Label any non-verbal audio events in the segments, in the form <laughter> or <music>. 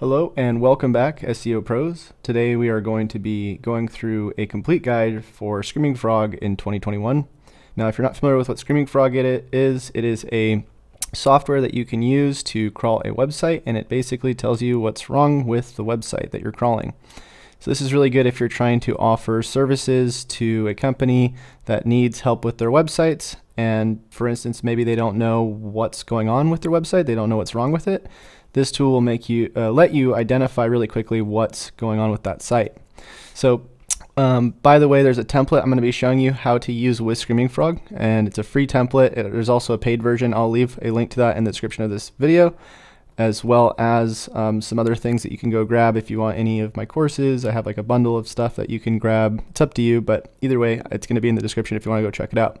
Hello and welcome back SEO Pros. Today we are going to be going through a complete guide for Screaming Frog in 2021. Now if you're not familiar with what Screaming Frog it is, it is a software that you can use to crawl a website and it basically tells you what's wrong with the website that you're crawling. So this is really good if you're trying to offer services to a company that needs help with their websites and for instance maybe they don't know what's going on with their website, they don't know what's wrong with it this tool will make you uh, let you identify really quickly what's going on with that site. So um, by the way, there's a template I'm going to be showing you how to use with Screaming Frog, and it's a free template. It, there's also a paid version. I'll leave a link to that in the description of this video, as well as um, some other things that you can go grab if you want any of my courses. I have like a bundle of stuff that you can grab. It's up to you, but either way, it's going to be in the description if you want to go check it out.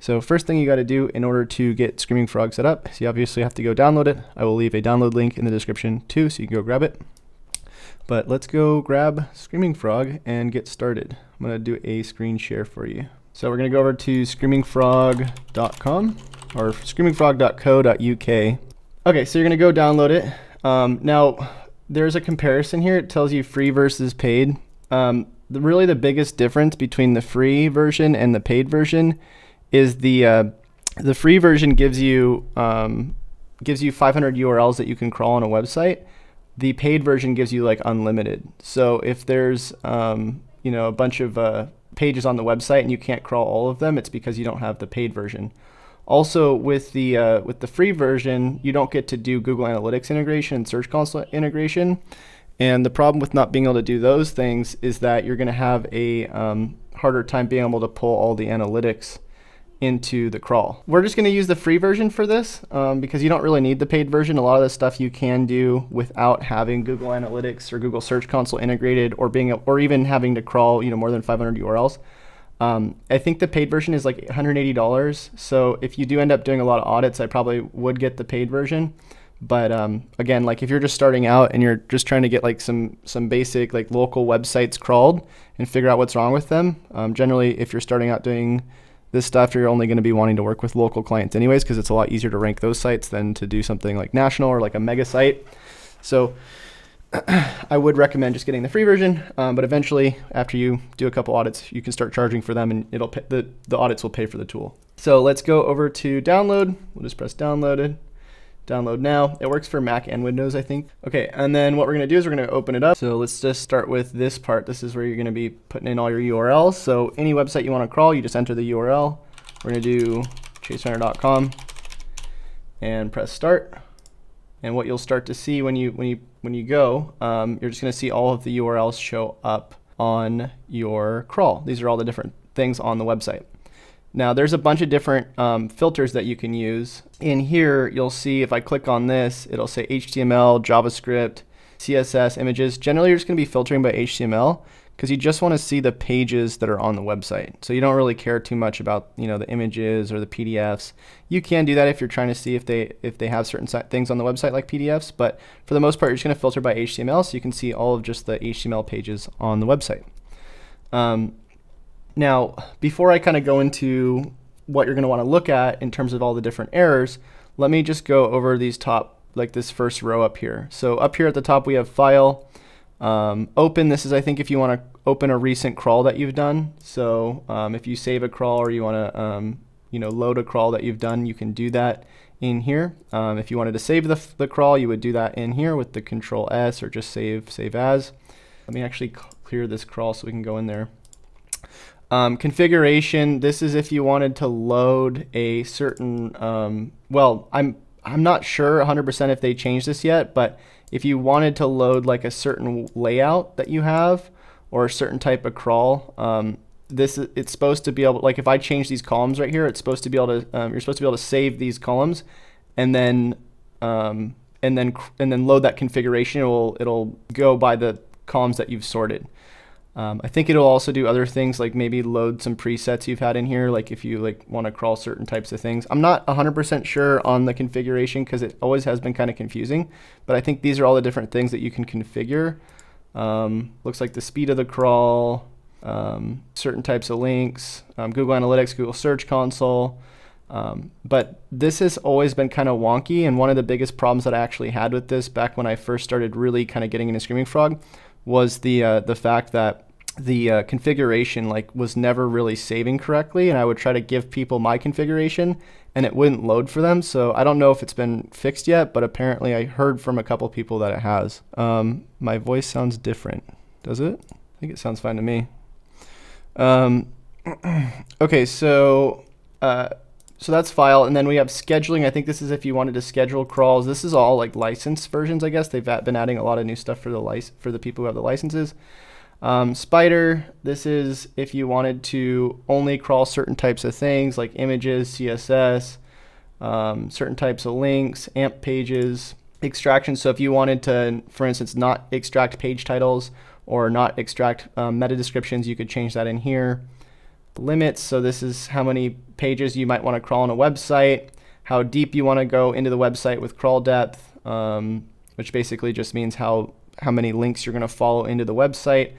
So first thing you got to do in order to get Screaming Frog set up is you obviously have to go download it. I will leave a download link in the description too, so you can go grab it. But let's go grab Screaming Frog and get started. I'm going to do a screen share for you. So we're going to go over to screamingfrog.com or screamingfrog.co.uk. Okay, so you're going to go download it. Um, now, there's a comparison here. It tells you free versus paid. Um, the, really the biggest difference between the free version and the paid version is the uh, the free version gives you um, gives you 500 URLs that you can crawl on a website. The paid version gives you like unlimited. So if there's um, you know a bunch of uh, pages on the website and you can't crawl all of them, it's because you don't have the paid version. Also, with the uh, with the free version, you don't get to do Google Analytics integration and Search Console integration. And the problem with not being able to do those things is that you're going to have a um, harder time being able to pull all the analytics into the crawl. We're just going to use the free version for this um, because you don't really need the paid version. A lot of this stuff you can do without having Google Analytics or Google Search Console integrated or being or even having to crawl you know more than 500 URLs. Um, I think the paid version is like $180. So if you do end up doing a lot of audits, I probably would get the paid version. But um, again, like if you're just starting out and you're just trying to get like some some basic like local websites crawled and figure out what's wrong with them, um, generally if you're starting out doing this stuff, you're only going to be wanting to work with local clients anyways, because it's a lot easier to rank those sites than to do something like national or like a mega site. So <clears throat> I would recommend just getting the free version, um, but eventually after you do a couple audits, you can start charging for them and it'll pay, the, the audits will pay for the tool. So let's go over to download. We'll just press downloaded download now. It works for Mac and Windows, I think. Okay, and then what we're gonna do is we're gonna open it up. So let's just start with this part. This is where you're gonna be putting in all your URLs. So any website you wanna crawl, you just enter the URL. We're gonna do chasereiner.com and press start. And what you'll start to see when you when you when you go, um, you're just gonna see all of the URLs show up on your crawl. These are all the different things on the website. Now there's a bunch of different um, filters that you can use. In here, you'll see if I click on this, it'll say HTML, JavaScript, CSS, images. Generally, you're just going to be filtering by HTML because you just want to see the pages that are on the website. So you don't really care too much about you know the images or the PDFs. You can do that if you're trying to see if they if they have certain things on the website like PDFs, but for the most part, you're just going to filter by HTML so you can see all of just the HTML pages on the website. Um, now, before I kind of go into what you're going to want to look at in terms of all the different errors, let me just go over these top, like this first row up here. So up here at the top we have File, um, Open. This is, I think, if you want to open a recent crawl that you've done. So um, if you save a crawl or you want to, um, you know, load a crawl that you've done, you can do that in here. Um, if you wanted to save the, the crawl, you would do that in here with the Control S or just save, save as. Let me actually clear this crawl so we can go in there. Um, configuration, this is if you wanted to load a certain, um, well, I'm, I'm not sure 100% if they changed this yet, but if you wanted to load like a certain layout that you have or a certain type of crawl, um, this it's supposed to be able, like if I change these columns right here, it's supposed to be able to, um, you're supposed to be able to save these columns and then, um, and then, and then load that configuration. It will, it'll go by the columns that you've sorted. Um, I think it'll also do other things like maybe load some presets you've had in here, like if you like want to crawl certain types of things. I'm not 100% sure on the configuration because it always has been kind of confusing, but I think these are all the different things that you can configure. Um, looks like the speed of the crawl, um, certain types of links, um, Google Analytics, Google Search Console, Um, but this has always been kind of wonky, and one of the biggest problems that I actually had with this back when I first started really kind of getting into Screaming Frog was the uh, the fact that the uh, configuration like was never really saving correctly, and I would try to give people my configuration, and it wouldn't load for them. So I don't know if it's been fixed yet, but apparently I heard from a couple people that it has. Um, my voice sounds different, does it? I think it sounds fine to me. Um, <clears throat> okay, so. Uh, so that's file, and then we have scheduling. I think this is if you wanted to schedule crawls. This is all like licensed versions, I guess. They've been adding a lot of new stuff for the license for the people who have the licenses. Um, Spider, this is if you wanted to only crawl certain types of things like images, CSS, um, certain types of links, AMP pages, extraction. So if you wanted to, for instance, not extract page titles or not extract um, meta descriptions, you could change that in here limits. So this is how many pages you might want to crawl on a website, how deep you want to go into the website with crawl depth, um, which basically just means how, how many links you're going to follow into the website.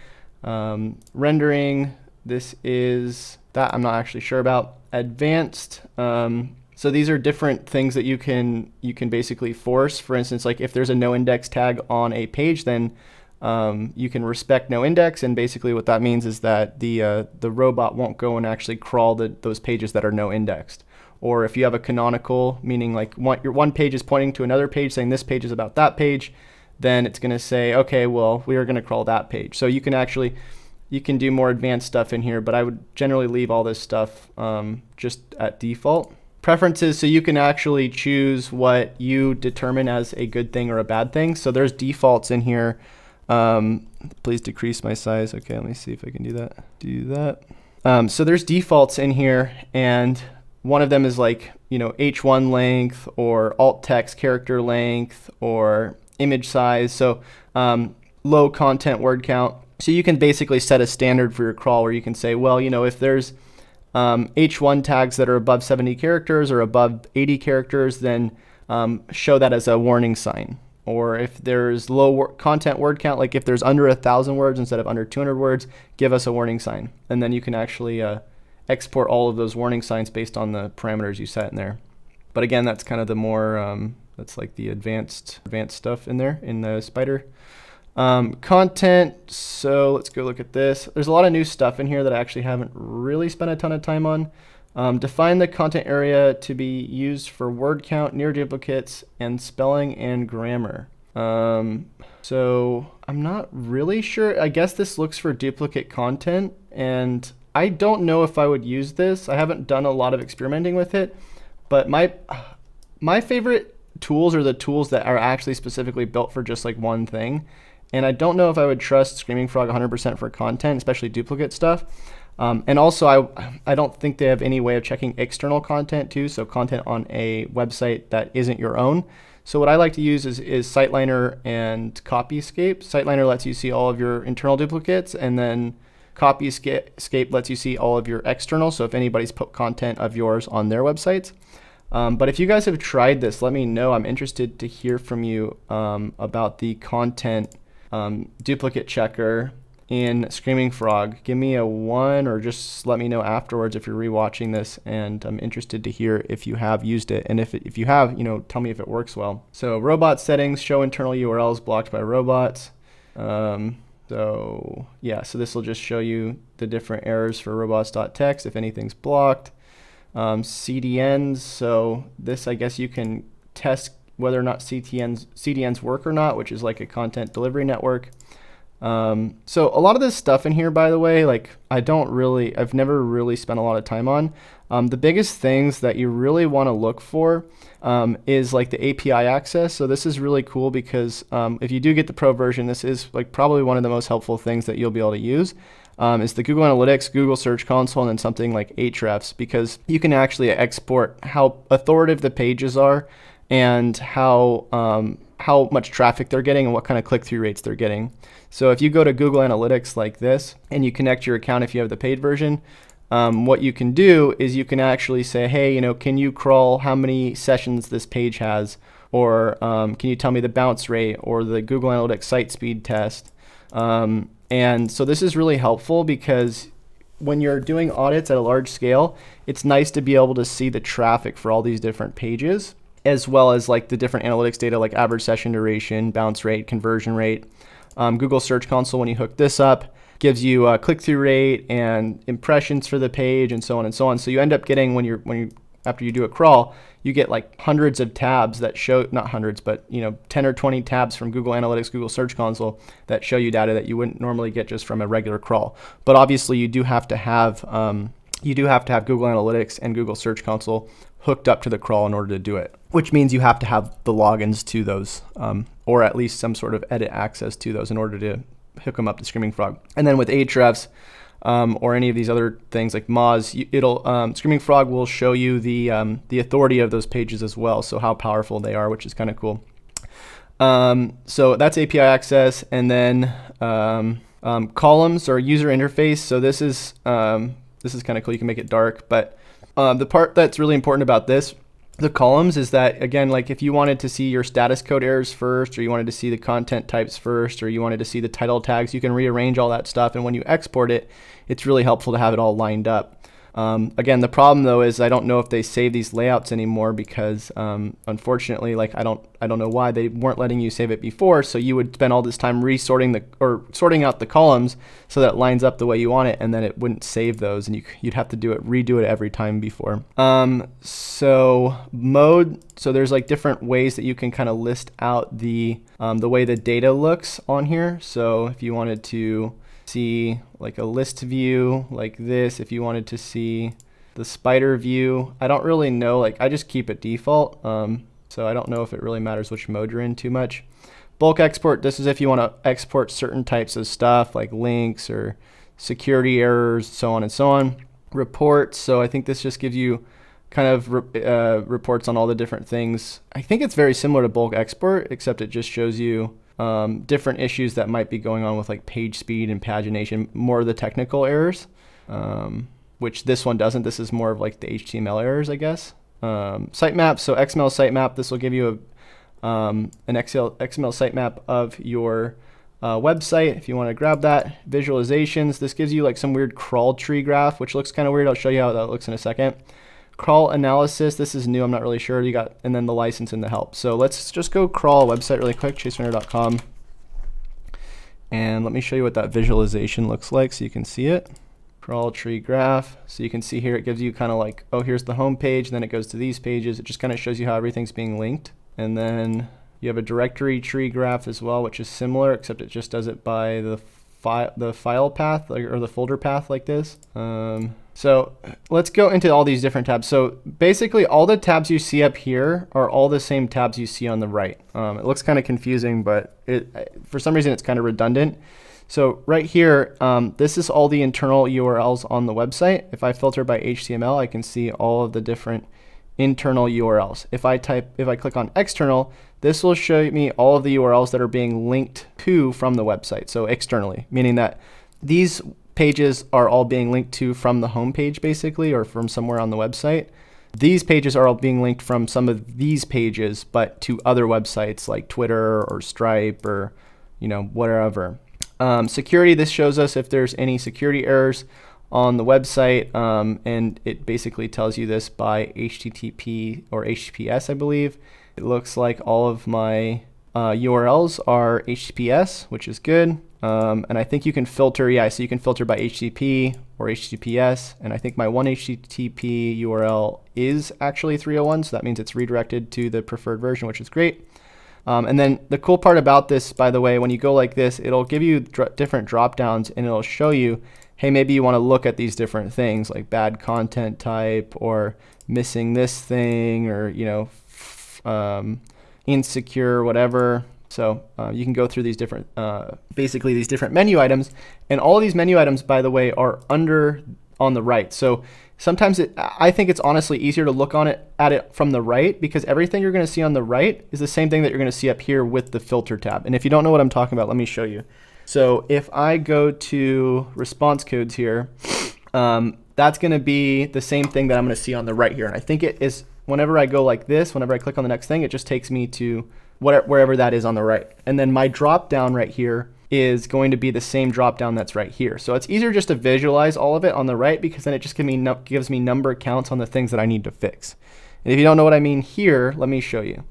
Um, rendering, this is that I'm not actually sure about. Advanced, um, so these are different things that you can you can basically force. For instance, like if there's a no index tag on a page, then um, you can respect no index, and basically what that means is that the uh, the robot won't go and actually crawl the, those pages that are no indexed. Or if you have a canonical, meaning like one, your one page is pointing to another page saying this page is about that page, then it's going to say, okay, well, we are going to crawl that page. So you can actually, you can do more advanced stuff in here, but I would generally leave all this stuff um, just at default. Preferences, so you can actually choose what you determine as a good thing or a bad thing. So there's defaults in here um, please decrease my size. Okay, let me see if I can do that. Do that. Um, so there's defaults in here, and one of them is like, you know, H1 length or alt text character length or image size. So um, low content word count. So you can basically set a standard for your crawl where you can say, well, you know, if there's um, H1 tags that are above 70 characters or above 80 characters, then um, show that as a warning sign or if there's low wor content word count, like if there's under a thousand words instead of under 200 words, give us a warning sign. And then you can actually uh, export all of those warning signs based on the parameters you set in there. But again, that's kind of the more, um, that's like the advanced, advanced stuff in there in the Spider. Um, content, so let's go look at this. There's a lot of new stuff in here that I actually haven't really spent a ton of time on. Um, define the content area to be used for word count, near duplicates, and spelling and grammar. Um, so I'm not really sure. I guess this looks for duplicate content, and I don't know if I would use this. I haven't done a lot of experimenting with it, but my my favorite tools are the tools that are actually specifically built for just like one thing. And I don't know if I would trust Screaming Frog 100% for content, especially duplicate stuff. Um, and also, I, I don't think they have any way of checking external content too, so content on a website that isn't your own. So what I like to use is, is SiteLiner and Copyscape. SiteLiner lets you see all of your internal duplicates, and then Copyscape lets you see all of your external, so if anybody's put content of yours on their websites. Um, but if you guys have tried this, let me know. I'm interested to hear from you um, about the content um, duplicate checker in Screaming Frog. Give me a one or just let me know afterwards if you're rewatching this and I'm interested to hear if you have used it. And if, if you have, you know, tell me if it works well. So robot settings, show internal URLs blocked by robots. Um, so yeah, so this will just show you the different errors for robots.txt if anything's blocked. Um, CDNs, so this I guess you can test whether or not CTNs, CDNs work or not, which is like a content delivery network. Um, so a lot of this stuff in here, by the way, like I don't really, I've never really spent a lot of time on. Um, the biggest things that you really want to look for um, is like the API access. So this is really cool because um, if you do get the pro version, this is like probably one of the most helpful things that you'll be able to use. Um, is the Google Analytics, Google Search Console, and then something like Ahrefs because you can actually export how authoritative the pages are and how um, how much traffic they're getting and what kind of click-through rates they're getting. So if you go to Google Analytics like this and you connect your account if you have the paid version, um, what you can do is you can actually say, hey, you know, can you crawl how many sessions this page has? Or um, can you tell me the bounce rate or the Google Analytics site speed test? Um, and so this is really helpful because when you're doing audits at a large scale, it's nice to be able to see the traffic for all these different pages, as well as like the different analytics data like average session duration, bounce rate, conversion rate. Um, Google Search Console, when you hook this up, gives you a click-through rate and impressions for the page and so on and so on. So you end up getting when you're when you after you do a crawl, you get like hundreds of tabs that show not hundreds, but you know 10 or 20 tabs from Google Analytics, Google Search Console that show you data that you wouldn't normally get just from a regular crawl. But obviously, you do have to have um, you do have to have Google Analytics and Google Search Console hooked up to the crawl in order to do it, which means you have to have the logins to those, um, or at least some sort of edit access to those in order to hook them up to Screaming Frog. And then with Ahrefs, um, or any of these other things like Moz, it'll um, Screaming Frog will show you the um, the authority of those pages as well, so how powerful they are, which is kind of cool. Um, so that's API access, and then um, um, columns or user interface. So this is this is kind of cool. You can make it dark, but uh, the part that's really important about this the columns is that again like if you wanted to see your status code errors first or you wanted to see the content types first or you wanted to see the title tags you can rearrange all that stuff and when you export it it's really helpful to have it all lined up um, again, the problem though is I don't know if they save these layouts anymore because um, unfortunately, like I don't I don't know why they weren't letting you save it before. So you would spend all this time resorting the or sorting out the columns so that it lines up the way you want it, and then it wouldn't save those, and you, would have to do it redo it every time before. Um, so mode. So there's like different ways that you can kind of list out the um, the way the data looks on here. So if you wanted to see like a list view like this if you wanted to see the spider view. I don't really know, like I just keep it default. Um, so I don't know if it really matters which mode you're in too much. Bulk export, this is if you want to export certain types of stuff like links or security errors, so on and so on. Reports, so I think this just gives you kind of re uh, reports on all the different things. I think it's very similar to bulk export, except it just shows you um, different issues that might be going on with like page speed and pagination, more of the technical errors, um, which this one doesn't. This is more of like the HTML errors, I guess. Um, sitemap, so XML sitemap, this will give you a, um, an XL, XML sitemap of your uh, website if you want to grab that. Visualizations, this gives you like some weird crawl tree graph, which looks kind of weird. I'll show you how that looks in a second crawl analysis. This is new. I'm not really sure. You got and then the license and the help. So let's just go crawl website really quick, chasereiner.com. And let me show you what that visualization looks like so you can see it. Crawl tree graph. So you can see here it gives you kind of like, oh, here's the home page, and then it goes to these pages. It just kind of shows you how everything's being linked. And then you have a directory tree graph as well, which is similar, except it just does it by the file the file path or the folder path like this. Um, so let's go into all these different tabs. So basically all the tabs you see up here are all the same tabs you see on the right. Um, it looks kind of confusing, but it, for some reason it's kind of redundant. So right here, um, this is all the internal URLs on the website. If I filter by HTML, I can see all of the different internal URLs. If I type, if I click on external, this will show me all of the URLs that are being linked to from the website. So externally, meaning that these pages are all being linked to from the home page basically or from somewhere on the website. These pages are all being linked from some of these pages but to other websites like Twitter or Stripe or you know whatever. Um, security, this shows us if there's any security errors on the website um, and it basically tells you this by HTTP or HTTPS I believe. It looks like all of my uh, URLs are HTTPS which is good. Um, and I think you can filter, yeah, so you can filter by HTTP or HTTPS. And I think my one HTTP URL is actually 301, so that means it's redirected to the preferred version, which is great. Um, and then the cool part about this, by the way, when you go like this, it'll give you dr different drop downs and it'll show you, hey, maybe you want to look at these different things like bad content type or missing this thing or, you know, um, insecure, whatever. So uh, you can go through these different, uh, basically these different menu items. And all these menu items, by the way, are under on the right. So sometimes it, I think it's honestly easier to look on it at it from the right because everything you're going to see on the right is the same thing that you're going to see up here with the filter tab. And if you don't know what I'm talking about, let me show you. So if I go to response codes here, um, that's going to be the same thing that I'm going to see on the right here. And I think it is whenever I go like this, whenever I click on the next thing, it just takes me to wherever that is on the right. And then my drop down right here is going to be the same drop down that's right here. So it's easier just to visualize all of it on the right because then it just give me gives me number counts on the things that I need to fix. And if you don't know what I mean here, let me show you.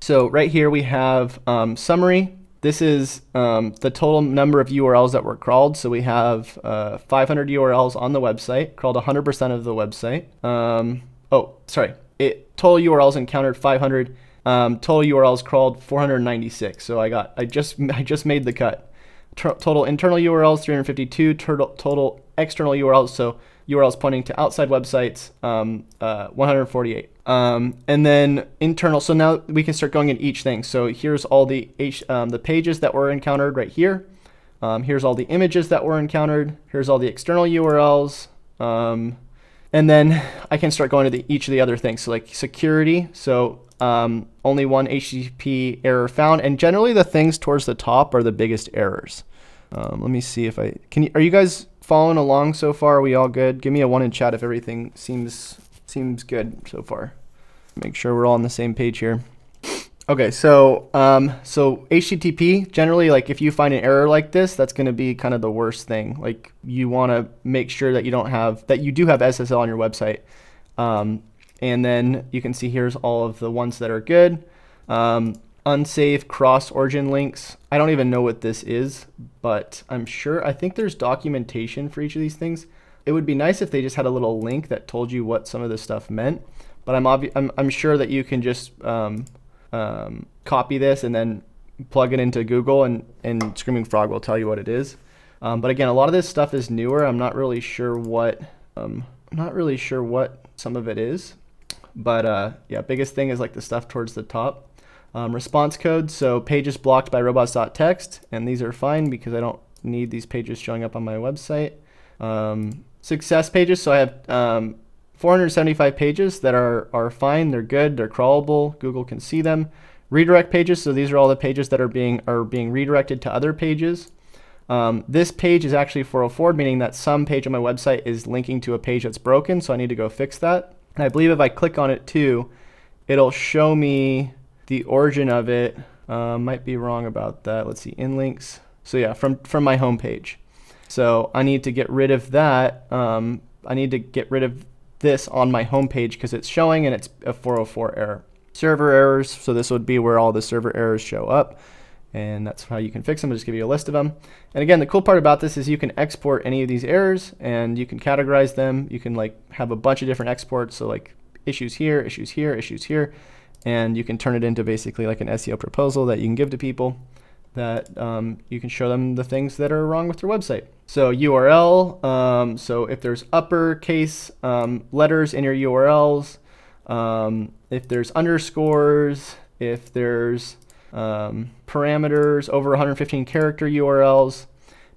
So right here we have um, summary. This is um, the total number of URLs that were crawled. So we have uh, 500 URLs on the website, crawled 100% of the website. Um, oh, sorry. It total URLs encountered 500 um, total URLs crawled 496. So I got I just <laughs> I just made the cut. Total internal URLs 352. Total total external URLs so URLs pointing to outside websites um, uh, 148. Um, and then internal. So now we can start going in each thing. So here's all the H, um, the pages that were encountered right here. Um, here's all the images that were encountered. Here's all the external URLs. Um, and then I can start going to the, each of the other things. So like security. So um, only one HTTP error found, and generally the things towards the top are the biggest errors. Um, let me see if I can. You, are you guys following along so far? Are we all good? Give me a one in chat if everything seems seems good so far. Make sure we're all on the same page here. Okay, so um, so HTTP generally, like if you find an error like this, that's going to be kind of the worst thing. Like you want to make sure that you don't have that you do have SSL on your website. Um, and then you can see here's all of the ones that are good. Um, unsafe cross origin links. I don't even know what this is, but I'm sure, I think there's documentation for each of these things. It would be nice if they just had a little link that told you what some of this stuff meant, but I'm, I'm, I'm sure that you can just um, um, copy this and then plug it into Google and, and Screaming Frog will tell you what it is. Um, but again, a lot of this stuff is newer. I'm not really sure what, um, I'm not really sure what some of it is. But uh, yeah, biggest thing is like the stuff towards the top. Um, response codes, so pages blocked by robots.txt, and these are fine because I don't need these pages showing up on my website. Um, success pages, so I have um, 475 pages that are, are fine, they're good, they're crawlable, Google can see them. Redirect pages, so these are all the pages that are being, are being redirected to other pages. Um, this page is actually 404, meaning that some page on my website is linking to a page that's broken, so I need to go fix that. And I believe if I click on it too, it'll show me the origin of it. Uh, might be wrong about that. Let's see, in links. So yeah, from, from my home page. So I need to get rid of that. Um, I need to get rid of this on my home page because it's showing and it's a 404 error. Server errors, so this would be where all the server errors show up and that's how you can fix them. I'll just give you a list of them. And again, the cool part about this is you can export any of these errors and you can categorize them. You can like have a bunch of different exports. So like issues here, issues here, issues here, and you can turn it into basically like an SEO proposal that you can give to people that um, you can show them the things that are wrong with your website. So URL, um, so if there's uppercase um, letters in your URLs, um, if there's underscores, if there's um, parameters, over 115 character URLs,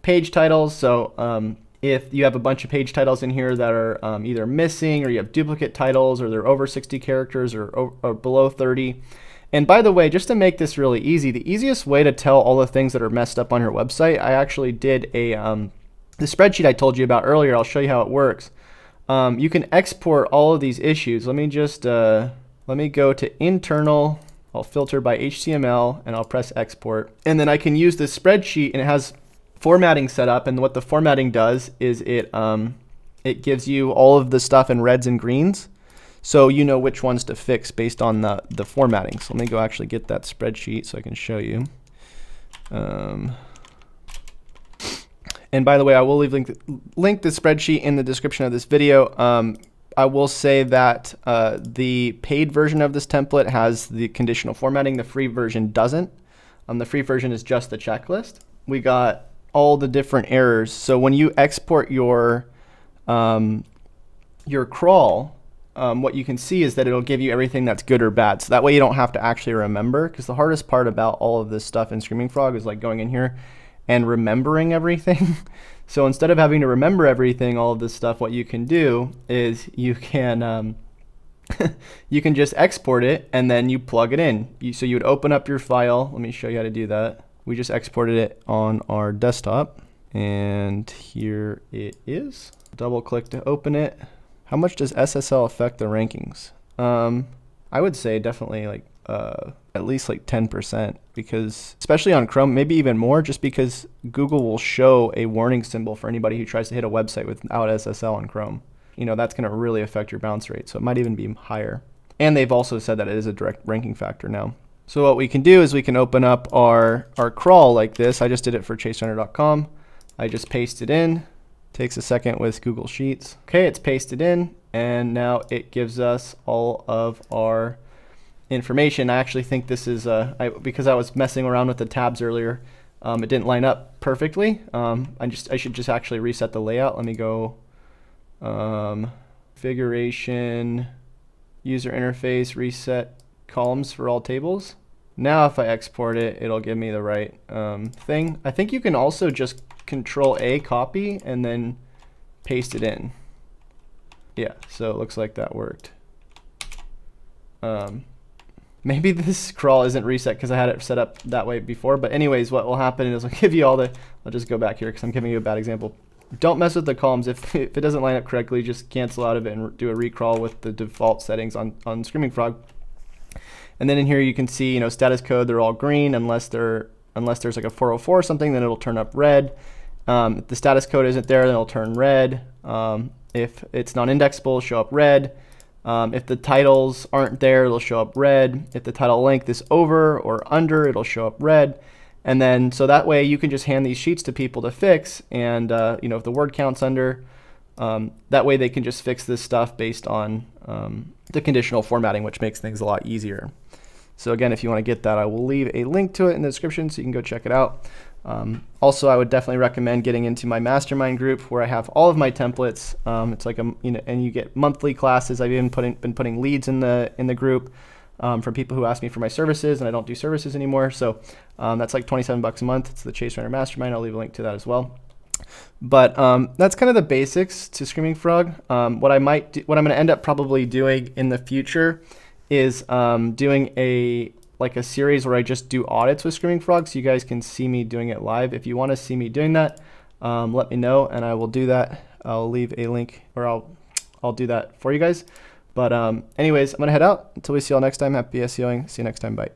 page titles. So um, if you have a bunch of page titles in here that are um, either missing or you have duplicate titles or they're over 60 characters or, or, below 30. And by the way, just to make this really easy, the easiest way to tell all the things that are messed up on your website, I actually did a um, the spreadsheet I told you about earlier. I'll show you how it works. Um, you can export all of these issues. Let me just uh, let me go to internal I'll filter by HTML and I'll press export. And then I can use this spreadsheet and it has formatting set up. And what the formatting does is it, um, it gives you all of the stuff in reds and greens. So you know which ones to fix based on the, the formatting. So let me go actually get that spreadsheet so I can show you. Um, and by the way, I will leave link link the spreadsheet in the description of this video. Um, I will say that uh, the paid version of this template has the conditional formatting. The free version doesn't. Um, the free version is just the checklist. We got all the different errors. So when you export your um, your crawl, um, what you can see is that it'll give you everything that's good or bad. So that way you don't have to actually remember. Because the hardest part about all of this stuff in Screaming Frog is like going in here and remembering everything. <laughs> so instead of having to remember everything, all of this stuff, what you can do is you can um, <laughs> you can just export it and then you plug it in. You, so you would open up your file. Let me show you how to do that. We just exported it on our desktop and here it is. Double click to open it. How much does SSL affect the rankings? Um, I would say definitely like uh, at least like 10% because especially on Chrome, maybe even more just because Google will show a warning symbol for anybody who tries to hit a website without SSL on Chrome. You know, that's going to really affect your bounce rate. So it might even be higher. And they've also said that it is a direct ranking factor now. So what we can do is we can open up our, our crawl like this. I just did it for chasereiner.com. I just paste it in. Takes a second with Google Sheets. Okay, it's pasted in, and now it gives us all of our information. I actually think this is, uh, I, because I was messing around with the tabs earlier, um, it didn't line up perfectly. Um, I just I should just actually reset the layout. Let me go um, configuration, user interface, reset columns for all tables. Now if I export it, it'll give me the right um, thing. I think you can also just control A copy and then paste it in. Yeah, so it looks like that worked. Um, maybe <laughs> this crawl isn't reset because I had it set up that way before. But anyways, what will happen is I'll <laughs> give you all the, I'll just go back here because I'm giving you a bad example. Don't mess with the columns. If, <laughs> if it doesn't line up correctly, just cancel out of it and do a recrawl with the default settings on, on Screaming Frog. And then in here you can see, you know, status code, they're all green unless they're unless there's like a 404 or something, then it'll turn up red. Um, if the status code isn't there, then it'll turn red. Um, if it's non-indexable, it'll show up red. Um, if the titles aren't there, it'll show up red. If the title length is over or under, it'll show up red. And then, so that way you can just hand these sheets to people to fix. And, uh, you know, if the word count's under, um, that way they can just fix this stuff based on um, the conditional formatting, which makes things a lot easier. So again, if you want to get that, I will leave a link to it in the description so you can go check it out. Um, also, I would definitely recommend getting into my mastermind group where I have all of my templates. Um, it's like a you know, and you get monthly classes. I've even putting, been putting leads in the in the group um, from people who ask me for my services, and I don't do services anymore. So um, that's like 27 bucks a month. It's the Chase Reiner Mastermind. I'll leave a link to that as well. But um, that's kind of the basics to Screaming Frog. Um, what I might, do, what I'm going to end up probably doing in the future is doing a like a series where I just do audits with Screaming Frog, so you guys can see me doing it live. If you want to see me doing that, um, let me know, and I will do that. I'll leave a link, or I'll I'll do that for you guys. But um, anyways, I'm gonna head out until we see y'all next time. Happy SEOing. See you next time. Bye.